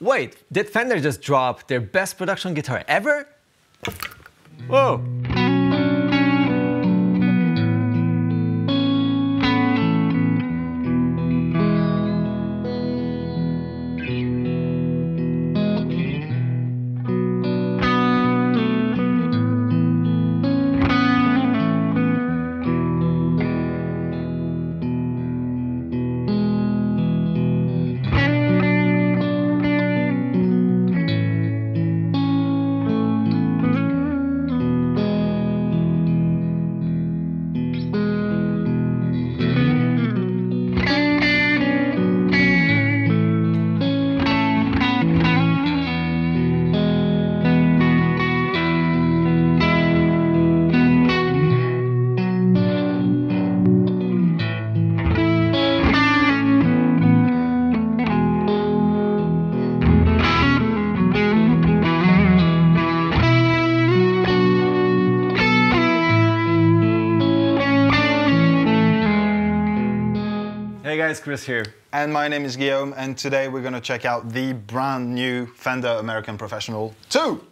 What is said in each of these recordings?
Wait, did Fender just drop their best production guitar ever? Whoa! Guys, Kris here. And my name is Guillaume, and today we're going to check out the brand new Fender American Professional 2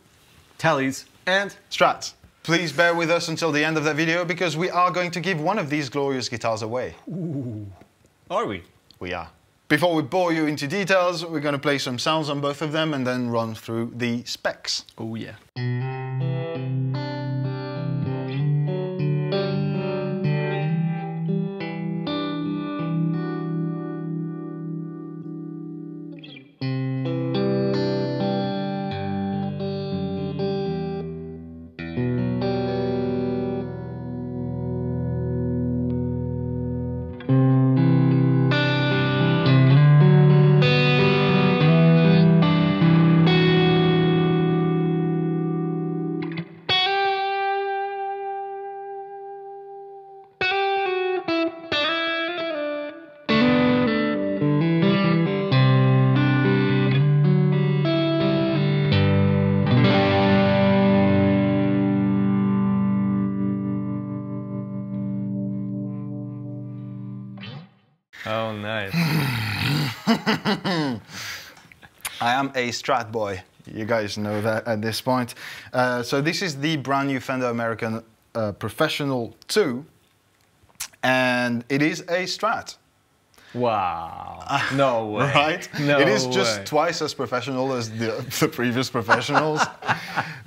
Teles and Strats. Please bear with us until the end of the video because we are going to give one of these glorious guitars away. Ooh. are we? We are. Before we bore you into details, we're going to play some sounds on both of them and then run through the specs. Oh yeah. A Strat boy. You guys know that at this point. Uh, so this is the brand new Fender American uh, Professional 2, and it is a Strat. Wow. No way. Right? No it is just way. twice as professional as the, the previous professionals.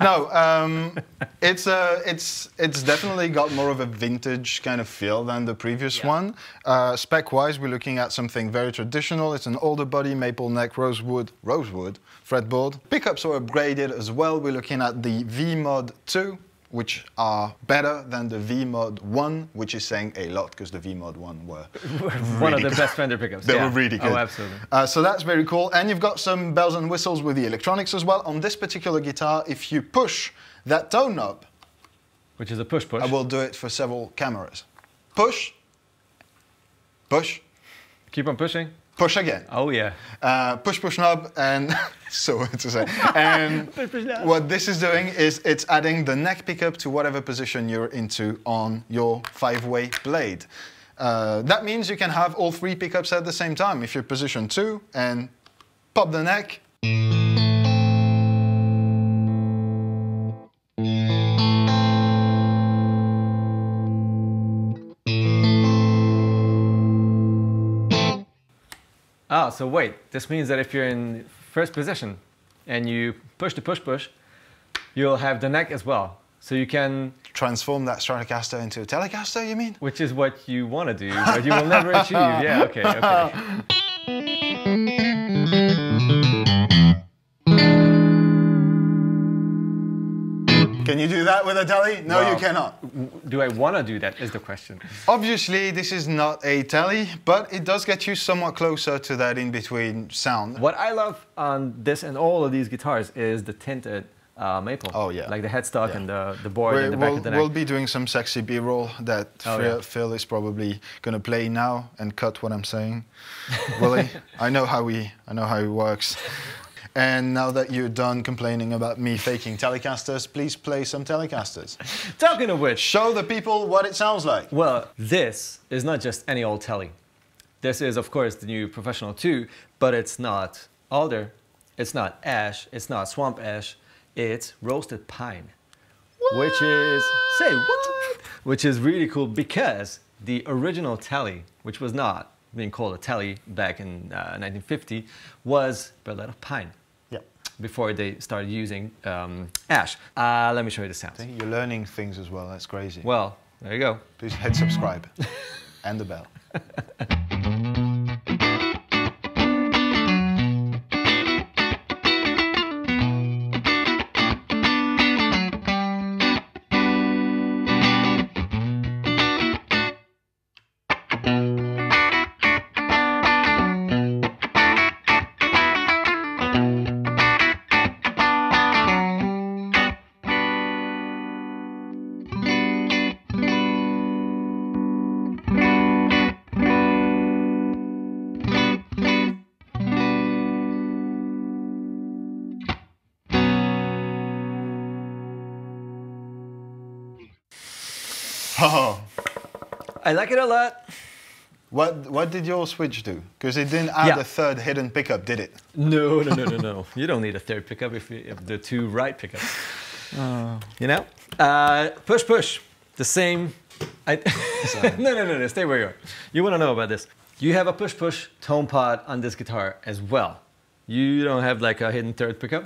no, um, it's uh, it's it's definitely got more of a vintage kind of feel than the previous Yeah. one. Uh, spec-wise, we're looking at something very traditional. It's an alder body, maple neck, rosewood, rosewood fretboard. Pickups are upgraded as well. We're looking at the V Mod 2 which are better than the V Mod 1, which is saying a lot because the V Mod 1 were One of the best Fender pickups. They yeah. were really good. Oh, absolutely. Uh, so that's very cool. And you've got some bells and whistles with the electronics as well. On this particular guitar, if you push that tone knob, Which is a push push. I will do it for several cameras. Push, push, Keep on pushing. Push again. Oh yeah. Uh, push, push knob, and so what to say. And what this is doing is it's adding the neck pickup to whatever position you're into on your five-way blade. Uh, that means you can have all three pickups at the same time. If you're position two and pop the neck, Ah, so wait. This means that if you're in first position and you push the push push, you'll have the neck as well. So you can, transform that Stratocaster into a Telecaster, you mean? which is what you want to do, but you will never achieve. Yeah. Okay. Okay. Can you do that with a Tele? No, you cannot. Do I want to do that? Is the question. Obviously, this is not a Tele, but it does get you somewhat closer to that in-between sound. What I love on this and all of these guitars is the tinted uh, maple. Oh, yeah. Like the headstock Yeah. and the, the board We- and the back we'll, of the neck. we'll be doing some sexy B-roll that Oh, Phil, yeah. Phil is probably going to play now and cut what I'm saying. Willie, I know how he, I know how he works. And now that you're done complaining about me faking Telecasters, please play some Telecasters. Talking of which, Show the people what it sounds like. well, this is not just any old Tele. This is, of course, the new Professional 2, but it's not alder, It's not ash. It's not swamp ash. It's roasted pine, what? which is say what? Which is really cool because the original Tele, which was not being called a Tele back in uh, 1950, was out pine. Before they started using um, ash. Uh, let me show you the sound. You're learning things as well. That's crazy. Well, there you go. Please hit subscribe and the bell. Oh. I like it a lot. What what did your Switch do? Because it didn't add yeah. a third hidden pickup, did it? No, no, no, no, no. you don't need a third pickup if you have the two right pickups. Uh. You know, uh, push, push. The same. I no, no, no, no. Stay where you are. You want to know about this? You have a push, push tone pot on this guitar as well. You don't have like a hidden third pickup.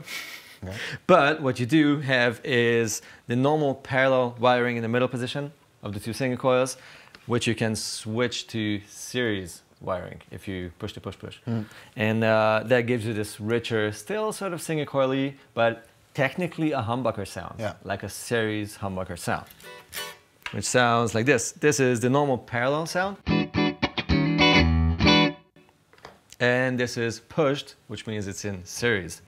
Okay. But what you do have is the normal parallel wiring in the middle position of the two single coils, which you can switch to series wiring if you push to push push. Mm. And uh, that gives you this richer, still sort of single coily, but technically a humbucker sound, yeah. like a series humbucker sound, which sounds like this. This is the normal parallel sound. And this is pushed, which means it's in series.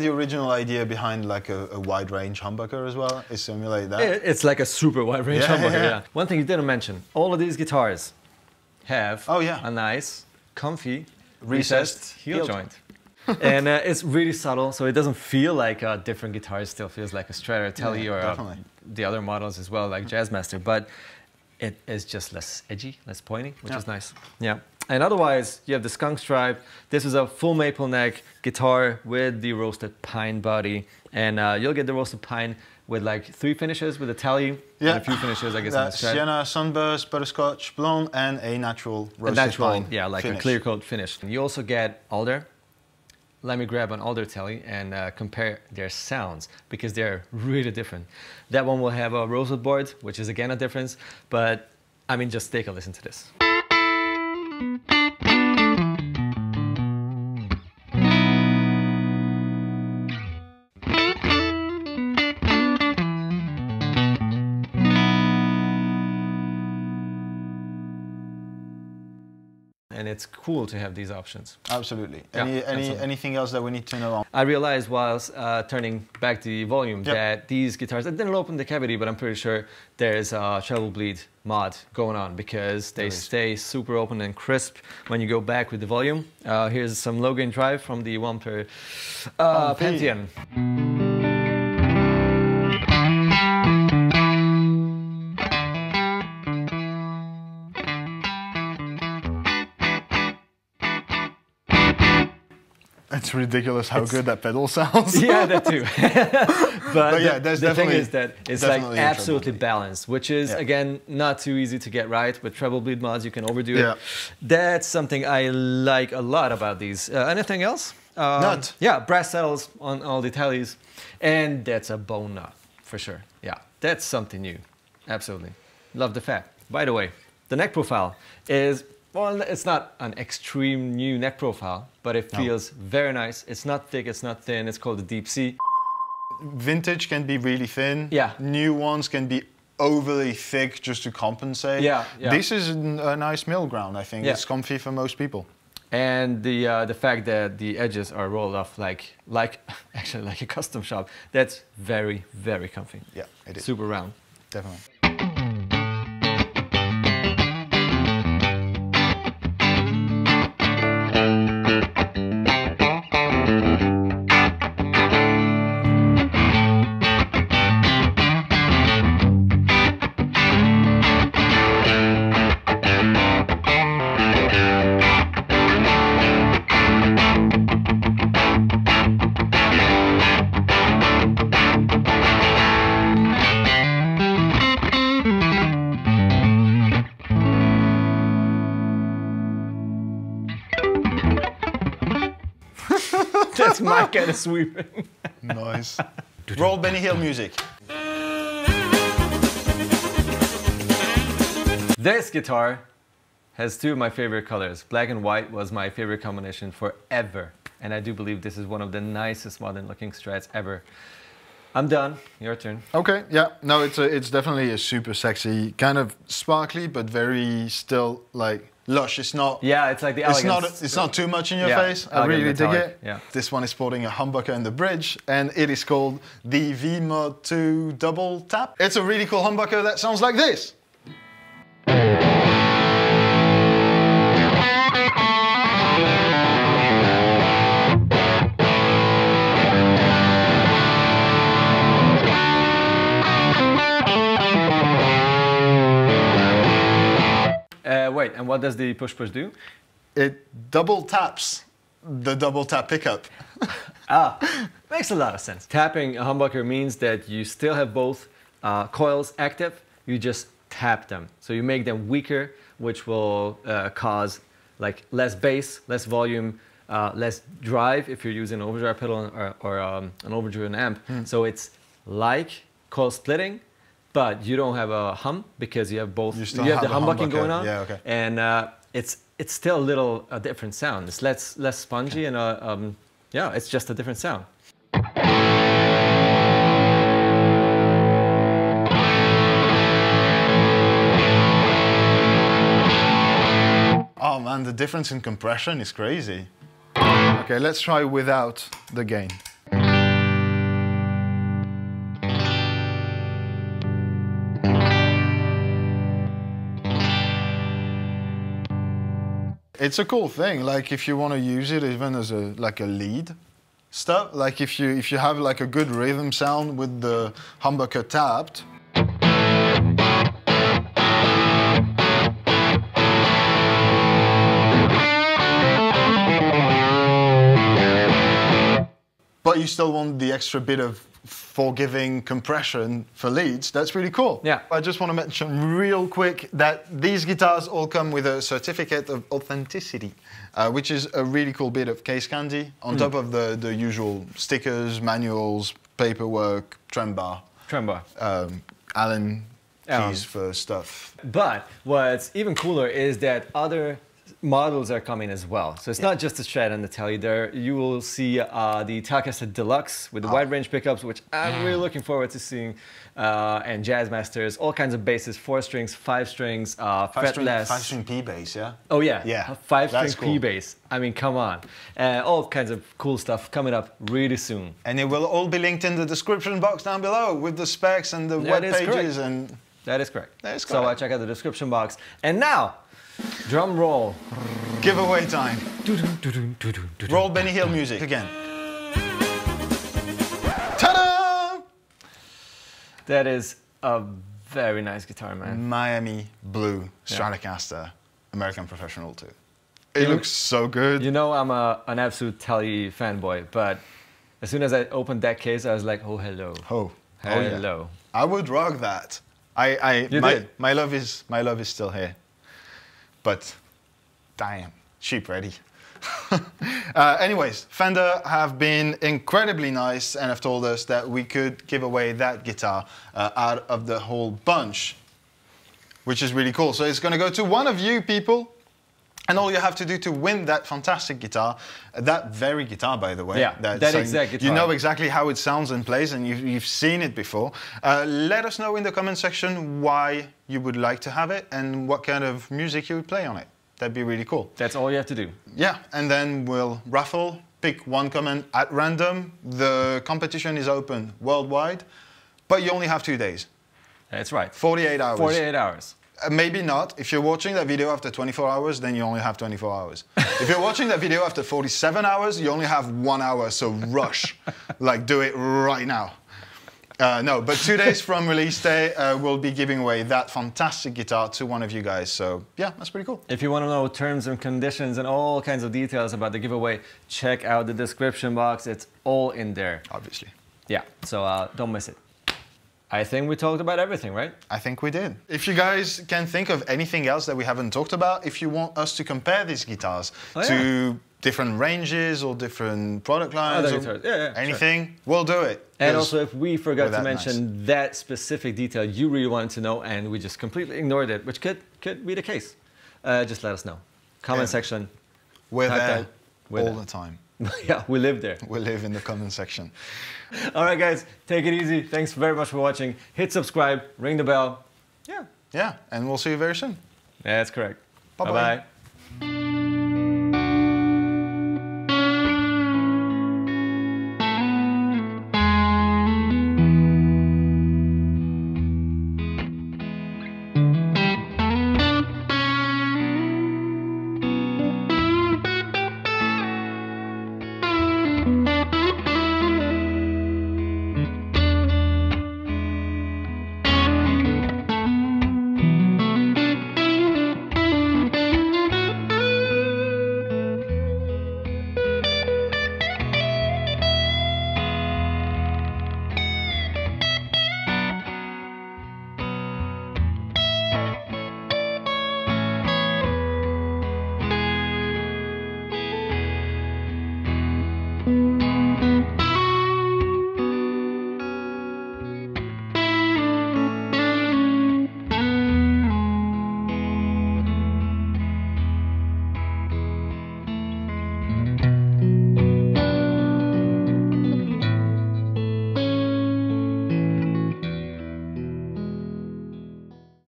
The original idea behind like a, a wide range humbucker as well? Is simulate that? it's like a super wide range yeah, humbucker. Yeah, yeah. One thing you didn't mention: all of these guitars have oh, yeah. a nice, comfy, recessed, recessed heel, heel joint. and uh, it's really subtle, so it doesn't feel like a different guitar. It still feels like a Strata Tele or a, the other models as well, like Jazzmaster. But it is just less edgy, less pointy, which is nice. Yeah. And otherwise, you have the skunk stripe. This is a full maple neck guitar with the roasted pine body. And uh, you'll get the roasted pine with like three finishes with a Tele yeah. and a few finishes, I guess, the Sienna, sunburst, butterscotch, blonde, and a natural roasted a natural, pine Yeah, like finish. a clear coat finish. You also get alder. Let me grab an alder Tele and uh, compare their sounds because they're really different. That one will have a rosewood board, which is again a difference, but I mean, just take a listen to this. And it's cool to have these options. Absolutely. Yeah, any, any absolutely. anything else that we need to know? I realized whilst uh, turning back the volume yep. that these guitars, I didn't open the cavity, but I'm pretty sure there's a treble bleed mod going on because they stay super open and crisp when you go back with the volume. Uh, here's some low gain drive from the Wampler uh, Pantheon. It's ridiculous how it's, good that pedal sounds. yeah, that too. but, but, yeah, the, the thing is that it's like absolutely balanced, which is yeah. again not too easy to get right. With treble bleed mods, you can overdo it. yeah. it. That's something I like a lot about these. Uh, anything else? Um, nut. Yeah, brass saddles on all the Teles, and that's a bone nut for sure. Yeah, that's something new. Absolutely, love the fact. By the way, the neck profile is well, it's not an extreme new neck profile, but it feels no. very nice. It's not thick, it's not thin, it's called the Deep C. Vintage can be really thin. Yeah. New ones can be overly thick just to compensate. Yeah, yeah. This is a nice middle ground, I think. Yeah. It's comfy for most people. And the uh, the fact that the edges are rolled off like like actually like a custom shop, that's very very comfy. Yeah, it is. Super round. Definitely. Kind sweeping. nice. Roll Benny Hill music. This guitar has two of my favorite colors. Black and white was my favorite combination forever. And I do believe this is one of the nicest modern looking strats ever. I'm done. Your turn. Okay, yeah. No, it's a, it's definitely a super sexy, kind of sparkly, but very still like lush. It's not. Yeah, it's like the It's not. It's not too much in your Yeah, face. I really dig it. yeah. This one is sporting a humbucker in the bridge, and it is called the V Mod 2 Double Tap. It's a really cool humbucker that sounds like this. What does the push push do? It double taps the double tap pickup. Ah, makes a lot of sense. Tapping a humbucker means that you still have both uh, coils active, you just tap them. So you make them weaker, which will uh, cause like less bass, less volume, uh, less drive if you're using an overdrive pedal or, or um, an overdriven amp. So it's like coil splitting, but you don't have a hum because you have both. You still have, have the humbucking humbucker, going on. yeah, okay. And uh, it's it's still a little a different sound. It's less less spongy and uh, um, yeah, it's just a different sound. Oh man, the difference in compression is crazy. Okay, let's try without the gain. It's a cool thing. Like if you want to use it even as a like a lead stuff. Like if you if you have like a good rhythm sound with the humbucker tapped, but you still want the extra bit of forgiving compression for leads. That's really cool. Yeah. I just want to mention real quick that these guitars all come with a certificate of authenticity, uh, which is a really cool bit of case candy on top of the, the usual stickers, manuals, paperwork, trem bar, Trembar. um, Allen keys for stuff. But what's even cooler is that other models are coming as well. So it's not just the Strat and the Tele. There you will see uh, the Telecaster Deluxe with the wide range pickups, which I'm really looking forward to seeing, uh, and Jazzmasters, all kinds of basses, four strings, five strings, uh, Five string, five string P bass, yeah? Oh yeah, Yeah, five string that's P bass. I mean, come on, uh, all kinds of cool stuff coming up really soon. And it will all be linked in the description box down below with the specs and the That web is correct. pages and That is correct. That is So uh, check out the description box. And now, drum roll. giveaway time. Roll Benny Hill music again. Ta-da! That is a very nice guitar, man. Miami Blue Stratocaster American Professional 2. It You- looks so good. You know I'm a, an absolute Tele fanboy, but as soon as I opened that case, I was like, oh, hello. oh, oh yeah. Hello. I would rock that. I, I You my, did? my love is my love is still here. But damn, cheap ready. uh, anyways, Fender have been incredibly nice and have told us that we could give away that guitar uh, out of the whole bunch, which is really cool. So it's going to go to one of you people. And all you have to do to win that fantastic guitar, that very guitar, by the way. Yeah, that exact guitar. You know exactly how it sounds and plays, and you've, you've seen it before. Uh, let us know in the comment section why you would like to have it and what kind of music you would play on it. That'd be really cool. That's all you have to do. Yeah, and then we'll raffle, pick one comment at random. The competition is open worldwide, but you only have two days, That's right. 48 hours. 48 hours. Uh, maybe not. If you're watching that video after 24 hours, then you only have 24 hours. if you're watching that video after 47 hours, you only have one hour, so rush. like, do it right now. Uh, no, but two days from release day, uh, we'll be giving away that fantastic guitar to one of you guys. So, yeah, that's pretty cool. If you want to know terms and conditions and all kinds of details about the giveaway, check out the description box. It's all in there. Obviously. Yeah, so uh, don't miss it. I think we talked about everything, right? I think we did. If you guys can think of anything else that we haven't talked about, if you want us to compare these guitars Oh, to different ranges or different product lines, Other or guitars. Yeah, yeah, sure. anything, we'll do it. And also, if we forgot to mention that specific detail you really wanted to know and we just completely ignored it, which could could be the case, uh, just let us know. Comment Yeah. section. we're there. All there. the time. yeah, we live there. We live in the comment section. All right, guys, take it easy. Thanks very much for watching. Hit subscribe, ring the bell. Yeah, Yeah, and we'll see you very soon. that's correct. Bye-bye. Bye bye.